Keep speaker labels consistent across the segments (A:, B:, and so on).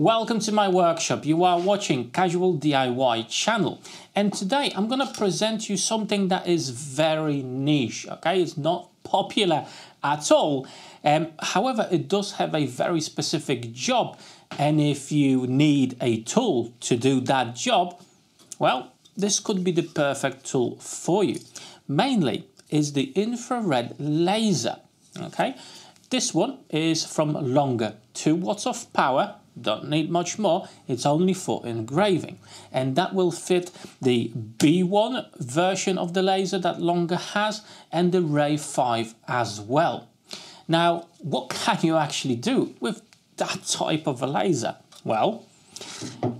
A: Welcome to my workshop. You are watching Casual DIY channel. And today I'm going to present you something that is very niche, okay? It's not popular at all. Um, however, it does have a very specific job. And if you need a tool to do that job, well, this could be the perfect tool for you. Mainly is the infrared laser, okay? This one is from Longer, 2 watts of power, don't need much more, it's only for engraving. And that will fit the B1 version of the laser that Longer has and the Ray 5 as well. Now, what can you actually do with that type of a laser? Well,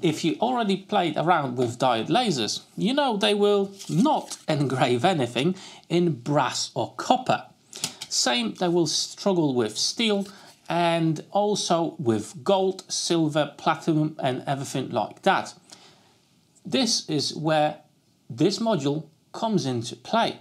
A: if you already played around with diode lasers, you know they will not engrave anything in brass or copper. Same, they will struggle with steel and also with gold, silver, platinum and everything like that. This is where this module comes into play.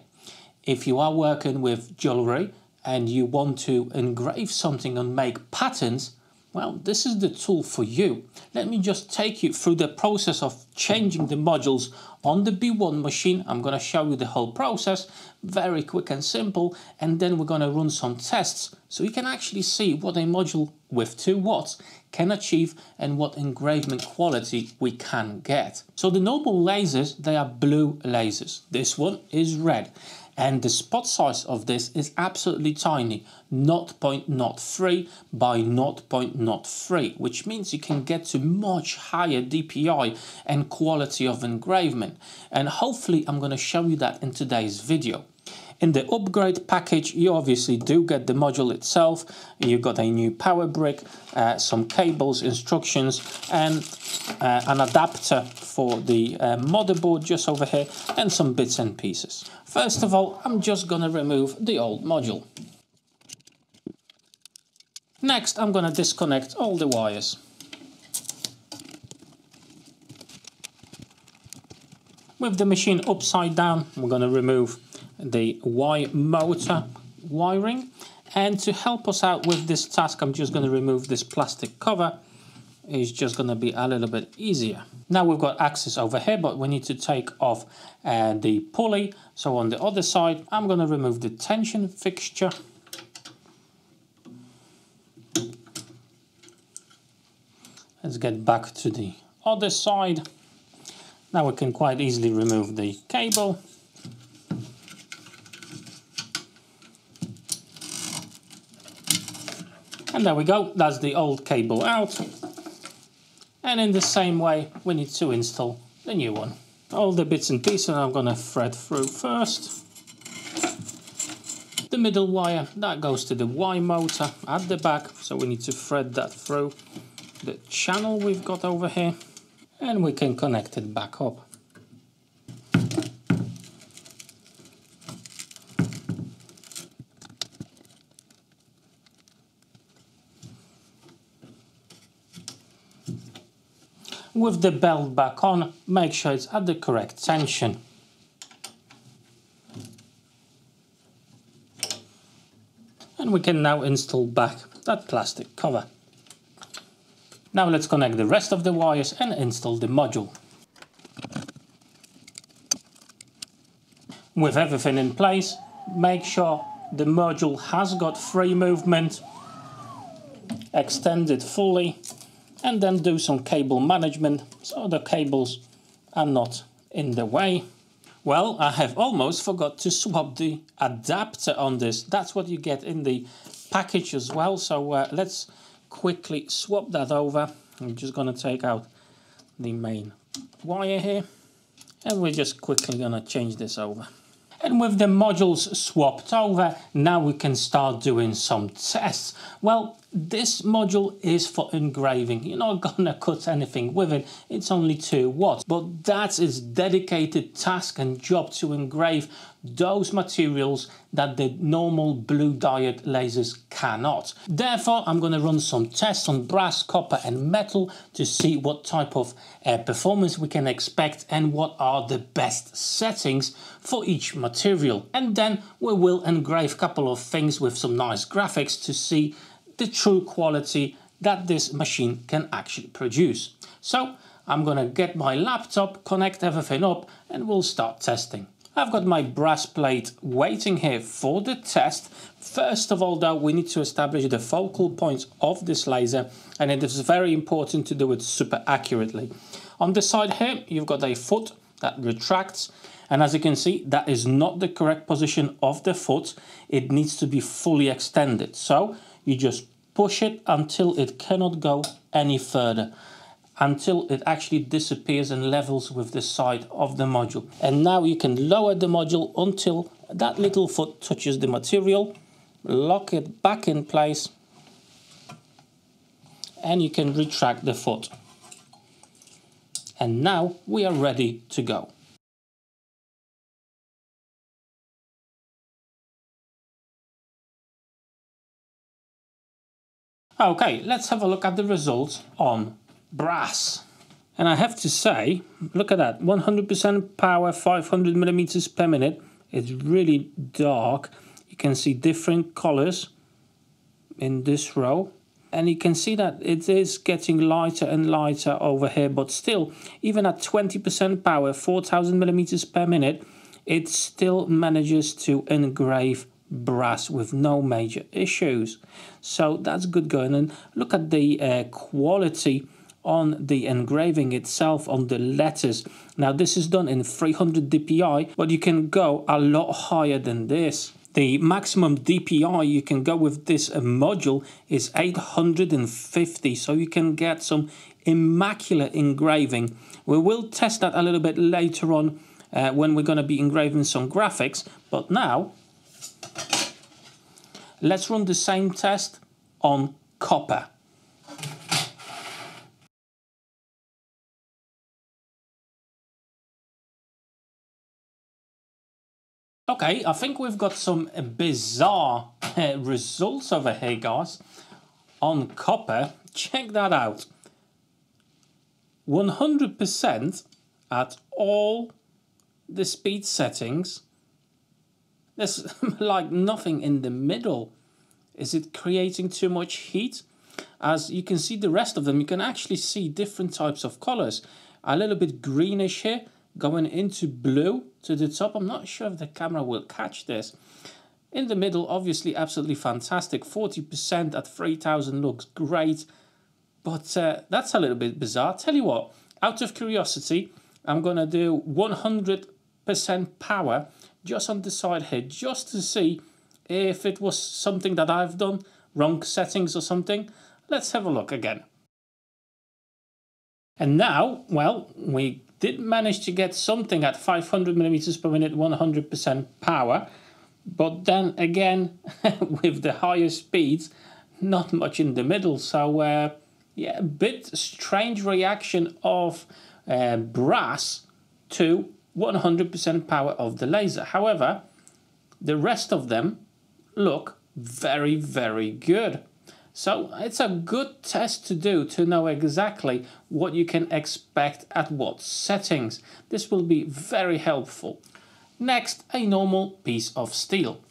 A: If you are working with jewelry and you want to engrave something and make patterns, well, this is the tool for you. Let me just take you through the process of changing the modules on the B1 machine. I'm going to show you the whole process, very quick and simple, and then we're going to run some tests so you can actually see what a module with 2 watts can achieve and what engraving quality we can get. So the normal lasers, they are blue lasers. This one is red and the spot size of this is absolutely tiny 0.03 by 0.03 which means you can get to much higher DPI and quality of engraving and hopefully I'm going to show you that in today's video. In the upgrade package, you obviously do get the module itself. You got a new power brick, uh, some cables, instructions, and uh, an adapter for the uh, motherboard just over here, and some bits and pieces. First of all, I'm just gonna remove the old module. Next, I'm gonna disconnect all the wires. With the machine upside down, we're gonna remove the Y motor wiring. And to help us out with this task, I'm just going to remove this plastic cover. It's just going to be a little bit easier. Now we've got access over here, but we need to take off uh, the pulley. So on the other side, I'm going to remove the tension fixture. Let's get back to the other side. Now we can quite easily remove the cable. And there we go, that's the old cable out. And in the same way, we need to install the new one. All the bits and pieces I'm gonna thread through first. The middle wire, that goes to the Y motor at the back, so we need to thread that through the channel we've got over here. And we can connect it back up. With the belt back on, make sure it's at the correct tension. And we can now install back that plastic cover. Now let's connect the rest of the wires and install the module. With everything in place, make sure the module has got free movement, extend it fully and then do some cable management so the cables are not in the way. Well, I have almost forgot to swap the adapter on this. That's what you get in the package as well. So uh, let's quickly swap that over. I'm just going to take out the main wire here. And we're just quickly going to change this over. And with the modules swapped over, now we can start doing some tests. Well, this module is for engraving. You're not gonna cut anything with it. It's only 2 watts. But that's dedicated task and job to engrave those materials that the normal blue diode lasers cannot. Therefore, I'm going to run some tests on brass, copper and metal to see what type of uh, performance we can expect and what are the best settings for each material. And then we will engrave a couple of things with some nice graphics to see the true quality that this machine can actually produce. So I'm gonna get my laptop, connect everything up and we'll start testing. I've got my brass plate waiting here for the test. First of all though, we need to establish the focal point of this laser and it is very important to do it super accurately. On the side here, you've got a foot that retracts and as you can see, that is not the correct position of the foot. It needs to be fully extended. So you just push it until it cannot go any further until it actually disappears and levels with the side of the module. And now you can lower the module until that little foot touches the material, lock it back in place, and you can retract the foot. And now we are ready to go. Okay, let's have a look at the results on brass. And I have to say, look at that, 100% power, 500 millimeters per minute. It's really dark. You can see different colors in this row. And you can see that it is getting lighter and lighter over here, but still, even at 20% power, 4000 millimeters per minute, it still manages to engrave brass with no major issues. So that's good going. And look at the uh, quality on the engraving itself on the letters. Now this is done in 300 dpi, but you can go a lot higher than this. The maximum DPI you can go with this module is 850, so you can get some immaculate engraving. We will test that a little bit later on uh, when we're going to be engraving some graphics, but now let's run the same test on copper. Okay, I think we've got some bizarre uh, results over here, guys. On copper, check that out. 100% at all the speed settings. There's like nothing in the middle. Is it creating too much heat? As you can see the rest of them, you can actually see different types of colors. A little bit greenish here, going into blue to the top. I'm not sure if the camera will catch this. In the middle, obviously absolutely fantastic. 40% at 3000 looks great. But uh, that's a little bit bizarre. Tell you what, out of curiosity, I'm going to do 100% power just on the side here, just to see if it was something that I've done, wrong settings or something. Let's have a look again. And now, well, we did manage to get something at 500 millimeters per minute, 100% power. But then again, with the higher speeds, not much in the middle. So, uh, yeah, a bit strange reaction of uh, brass to 100% power of the laser. However, the rest of them look very, very good. So it's a good test to do to know exactly what you can expect at what settings. This will be very helpful. Next, a normal piece of steel.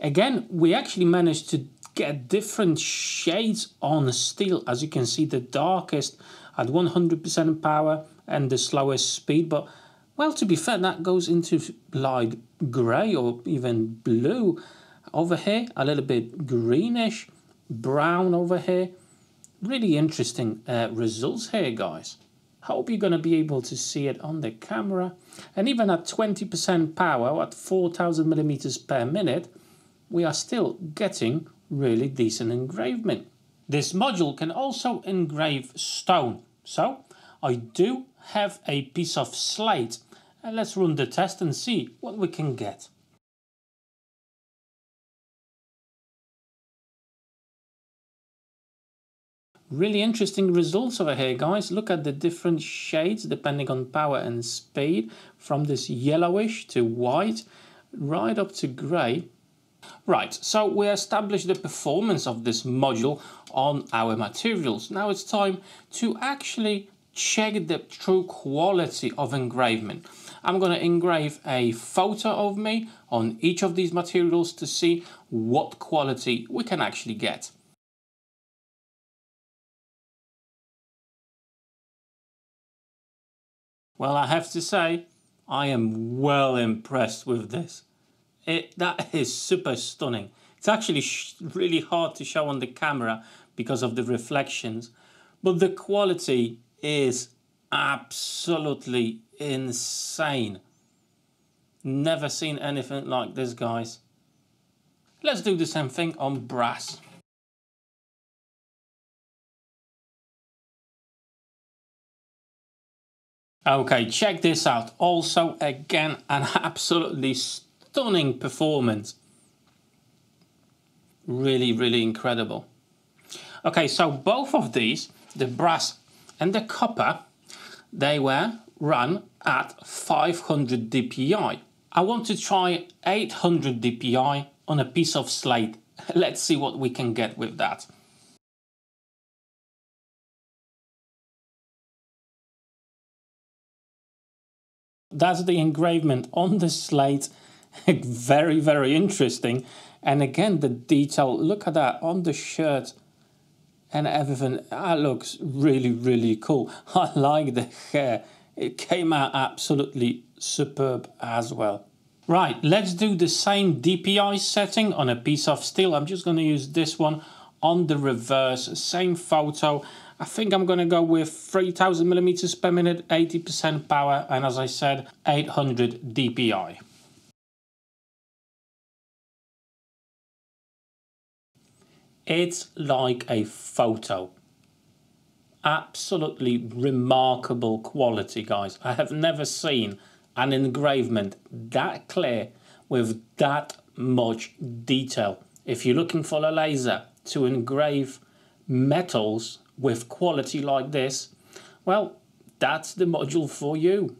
A: Again, we actually managed to get different shades on steel. As you can see, the darkest at 100% power and the slowest speed, but well, to be fair, that goes into light grey or even blue. Over here, a little bit greenish, brown over here. Really interesting uh, results here, guys. Hope you're going to be able to see it on the camera. And even at 20% power, at 4000 millimeters per minute, we are still getting really decent engraving. This module can also engrave stone. So I do have a piece of slate and let's run the test and see what we can get. Really interesting results over here guys. Look at the different shades depending on power and speed from this yellowish to white right up to grey. Right, so we established the performance of this module on our materials. Now it's time to actually check the true quality of engraving. I'm going to engrave a photo of me on each of these materials to see what quality we can actually get. Well, I have to say, I am well impressed with this. It, that is super stunning. It's actually really hard to show on the camera because of the reflections, but the quality is absolutely insane. Never seen anything like this, guys. Let's do the same thing on brass. Okay, check this out. Also, again, an absolutely stunning performance. Really, really incredible. Okay, so both of these, the brass and the copper, they were run at 500 dpi. I want to try 800 dpi on a piece of slate. Let's see what we can get with that. That's the engravement on the slate. very, very interesting. And again, the detail, look at that on the shirt and everything. That looks really, really cool. I like the hair. It came out absolutely superb as well. Right, let's do the same DPI setting on a piece of steel. I'm just going to use this one on the reverse, same photo. I think I'm going to go with 3000 millimeters per minute, 80% power, and as I said, 800 dpi. It's like a photo. Absolutely remarkable quality, guys. I have never seen an engravement that clear with that much detail. If you're looking for a laser to engrave metals with quality like this, well, that's the module for you.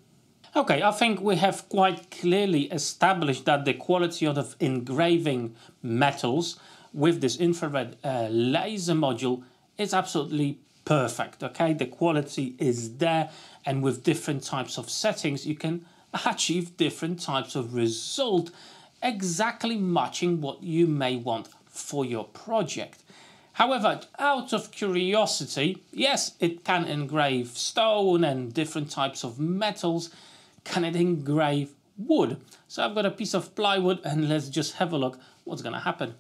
A: Okay, I think we have quite clearly established that the quality of engraving metals with this infrared uh, laser module is absolutely perfect. Okay, the quality is there, and with different types of settings, you can achieve different types of result, exactly matching what you may want for your project. However, out of curiosity, yes, it can engrave stone and different types of metals. Can it engrave wood? So I've got a piece of plywood and let's just have a look what's going to happen.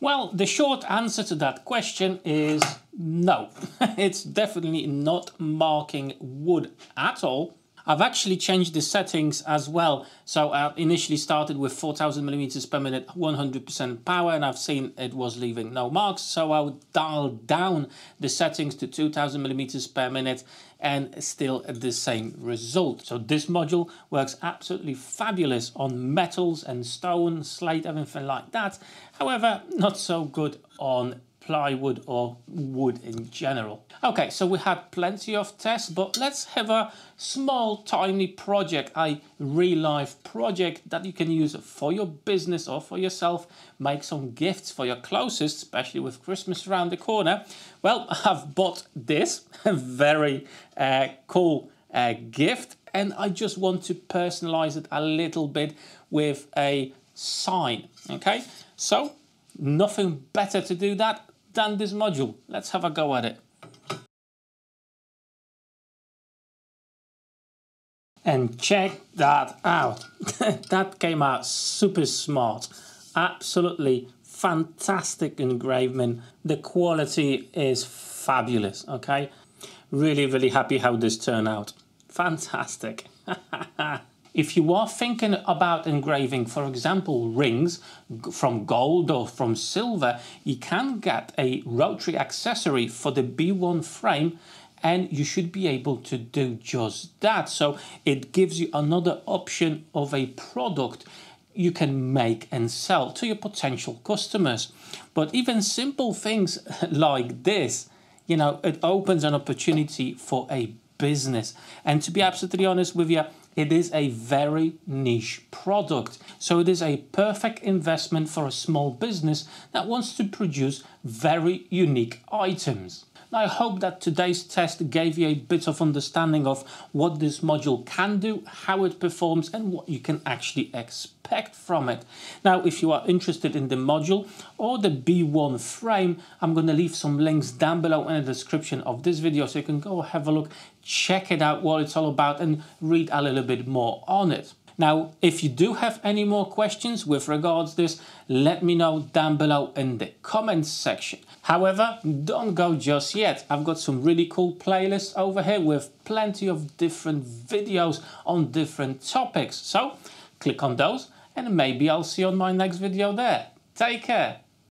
A: Well, the short answer to that question is no. it's definitely not marking wood at all. I've actually changed the settings as well. So I initially started with 4000 millimeters per minute, 100% power, and I've seen it was leaving no marks. So I would dial down the settings to 2000 millimeters per minute and still the same result. So this module works absolutely fabulous on metals and stone, slate, everything like that. However, not so good on plywood or wood in general. Okay, so we had plenty of tests, but let's have a small tiny project, a real life project that you can use for your business or for yourself. Make some gifts for your closest, especially with Christmas around the corner. Well, I've bought this very uh, cool uh, gift and I just want to personalize it a little bit with a sign. Okay, so nothing better to do that than this module. Let's have a go at it. And check that out. that came out super smart. Absolutely fantastic engraving. The quality is fabulous, okay? Really, really happy how this turned out. Fantastic. If you are thinking about engraving, for example, rings from gold or from silver, you can get a rotary accessory for the B1 frame and you should be able to do just that. So it gives you another option of a product you can make and sell to your potential customers. But even simple things like this, you know, it opens an opportunity for a business. And to be absolutely honest with you, it is a very niche product. So it is a perfect investment for a small business that wants to produce very unique items. I hope that today's test gave you a bit of understanding of what this module can do, how it performs and what you can actually expect from it. Now if you are interested in the module or the B1 frame I'm going to leave some links down below in the description of this video so you can go have a look, check it out what it's all about and read a little bit more on it. Now, if you do have any more questions with regards this, let me know down below in the comments section. However, don't go just yet. I've got some really cool playlists over here with plenty of different videos on different topics. So click on those and maybe I'll see you on my next video there. Take care.